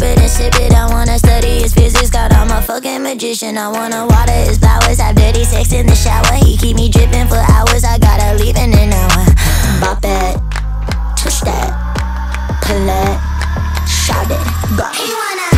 I wanna it and sip it. I wanna study his physics, God, I'm a fucking magician. I wanna water his flowers, have dirty sex in the shower. He keep me dripping for hours, I gotta leave in an hour. Bop that, twist that, pull that, shout it, go. He wanna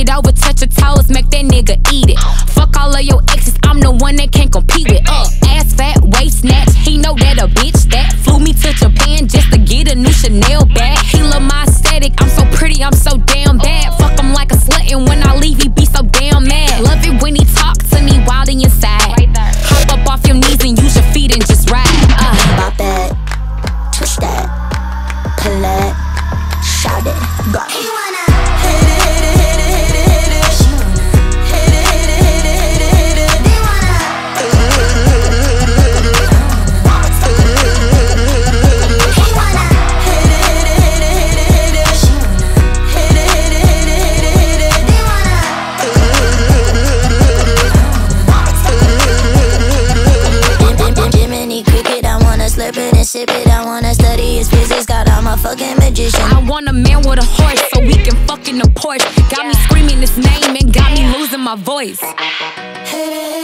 it over, touch your toes, make that nigga eat it. Fuck all of your exes, I'm the one that can't compete with. Uh, ass fat, waist snatch, he know that a bitch that flew me to Japan just to get a new Chanel bag. He love my aesthetic, I'm so pretty, I'm so damn bad. Fuck him like a slut, and when I leave, he be so damn mad. Love it when he talk to me wild and inside. Hop up off your knees and use your feet and just ride. Uh. Bop that, twist that, pull that, shout it, go. Slurp it and sip it. I wanna study his physics, God, I'm a fucking magician. I want a man with a horse so we can fuck in the Porsche. Got me screaming his name and got me losing my voice. Hit